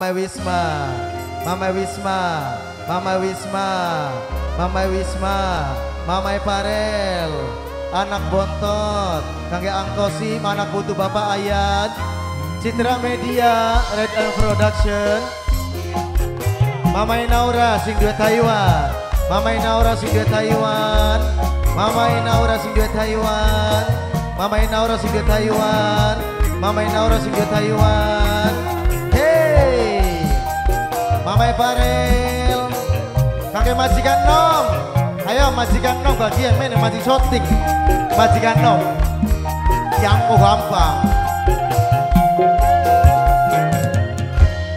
Mama Wisma, Mama Wisma, Mama Wisma, Mama Wisma, Mama Parel, anak bontot, kangge angkosi, anak butuh bapak ayat, Citra Media, Red and Production, Mama Inaura sing duet Taiwan, Mama Inaura sing duet Taiwan, Mama Inaura sing duet Taiwan, Mama Inaura sing duet Taiwan, Mama Inaura sing duet Taiwan. Mama Parel, kakek majikan nom, ayo majikan nom bagian main majik shooting, majikan nom, yang gampang.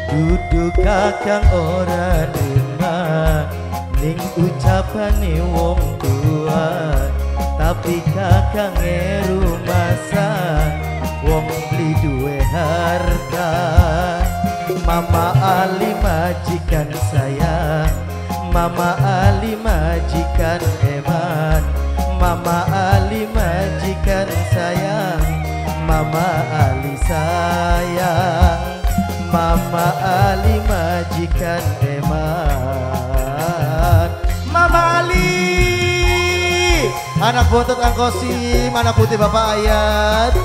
Duduk kakang ora dengar. Ning ucapane wong tua. Tapi kakang masa. Wong beli duwe harta Mama Ali majikan saya. Mama Ali majikan Eman Mama Ali majikan sayang Mama Ali sayang. Mama Ali majikan Eman Anak bontot angkosim Anak putih bapak ayat.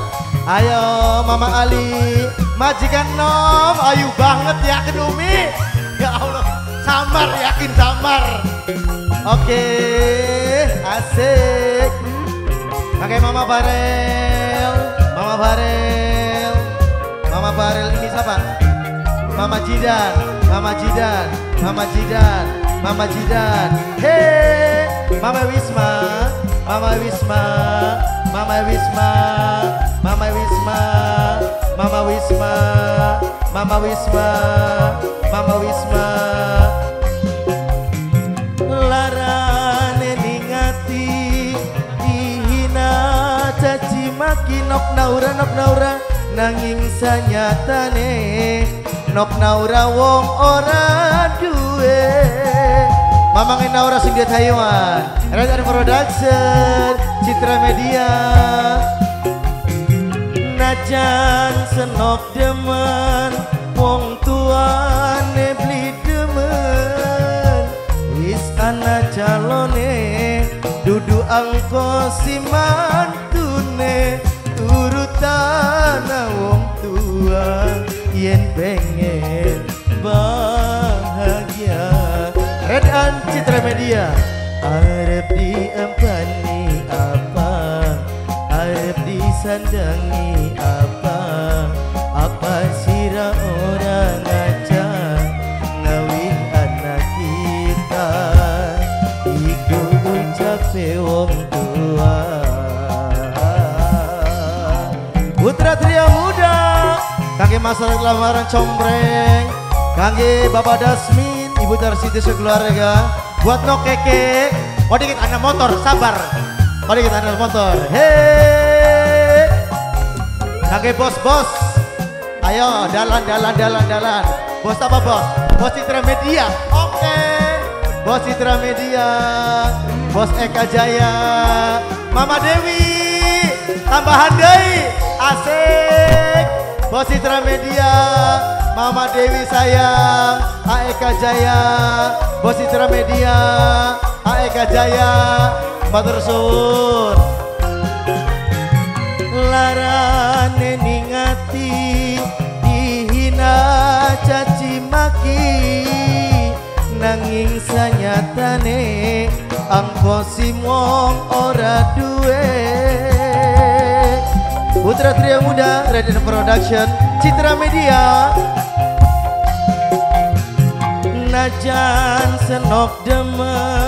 Ayo Mama Ali Majikan nom. Ayu banget ya kedumi Ya Allah Samar yakin samar. Oke Asik. Pakai Mama Barel Mama Barel. Mama Barel ini siapa? Mama Jidan, Mama Jidan, Mama Jidan, Mama Jidan. Hey, Mama Wisma, Mama Wisma, Mama Wisma, Mama Wisma, Mama Wisma, Mama Wisma, Mama Wisma. Larane ningati dihina caci maki nok naura nok naura nanging sanyatane nok naura wong ora duwe Mamang Naura sing Taiwan. Red Production Citra Media. Najan senok demen Wong tuane beli demen. Wis ana calone Dudu angko si Arep disandangi apa? Apa sira orang ngajak Ngawin anak kita. Iku ucape wong tua. Putra Tria Muda Kangge masalah lamaran combreng Kangge Bapak Dasmin Ibu Tarsiti sekeluarga Buat no keke dikit anak motor sabar. Mau dikit anak motor Hei Kangge bos-bos Ayo dalan dalan dalan dalan. Bos apa bos? Bos Citra Media Oke. Bos Citra Media Bos Eka Jaya. Mama Dewi. Tambahan Dei Asik. Bos Citra Media Mama Dewi sayang. Aeka Jaya. Bos Citra Media Aeka Jaya. Matur suwun. Larane Nanging sanyatane Angko simong ora duwe. Putra Tria Muda Red Production Citra Media. Najan senok demen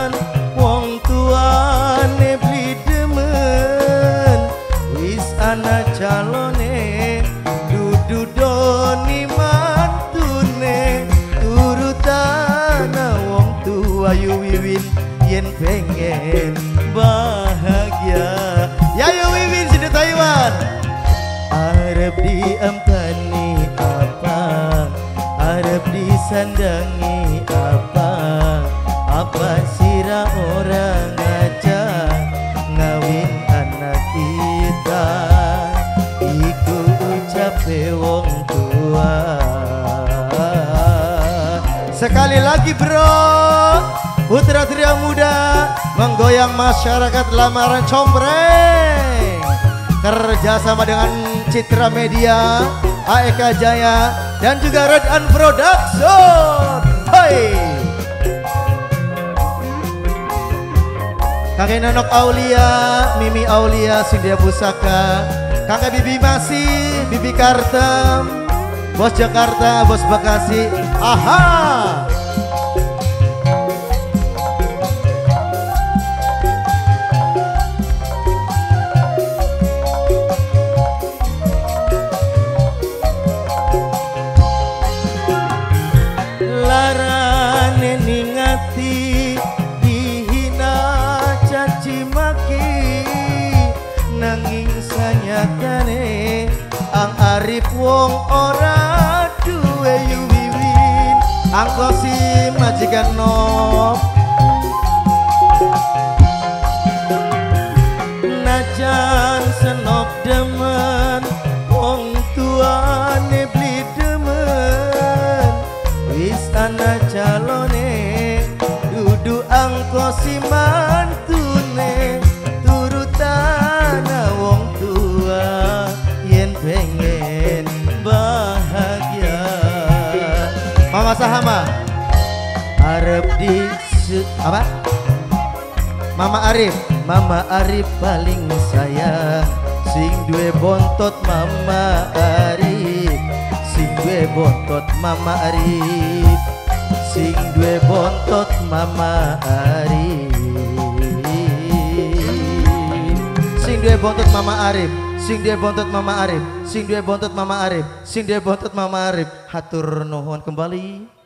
disandangi apa? Apa sira orang ngajak Ngawin anak kita. Iku ucape wong tua. Sekali lagi bro. Putra Tria Muda Menggoyang masyarakat lamaran Combreng. Kerjasama dengan Citra Media AEK Jaya Dan juga Red and Production Hai Kakek Nonok Aulia Mimi Aulia Sindia Pusaka Kakek Bibi Masih Bibi Kartem Bos Jakarta, Bos Bekasi. Aha! Arif wong ora duwe yuwiwin Angkosi majikan nopo di apa? Mama Arif. Mama Arif paling sayang. Sing duwe bontot Mama Arif. Sing duwe bontot Mama Arif. Sing duwe bontot Mama Arif. Sing duwe bontot Mama Arif. Sing duwe bontot Mama Arif. Sing duwe bontot Mama Arif. Sing duwe bontot Mama Arif. Hatur nuhun kembali